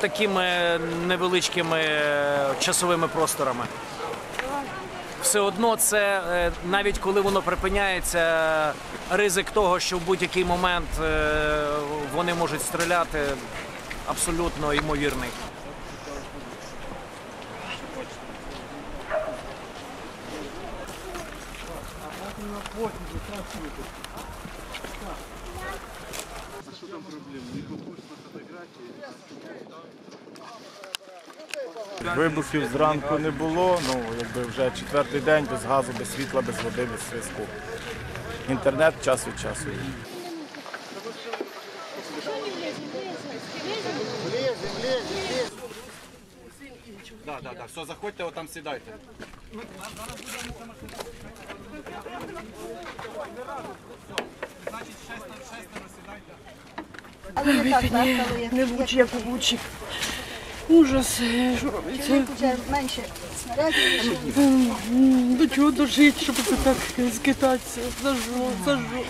такими невеличкими часовими просторами. Все одно це е, навіть коли воно припиняється, ризик того, що в будь-який момент е, вони можуть стріляти, абсолютно ймовірний. Вибухів зранку не було, ну якби вже четвертий день без газу, без світла, без води, без зв'язку. Інтернет час від часу. Да, да, да. Все, заходьте, отам сідайте. Не так весело, як, як влучі. Ужас, е, що робиться. менше снарядів. До чого дожити, щоб це так скитатися? За що? За що?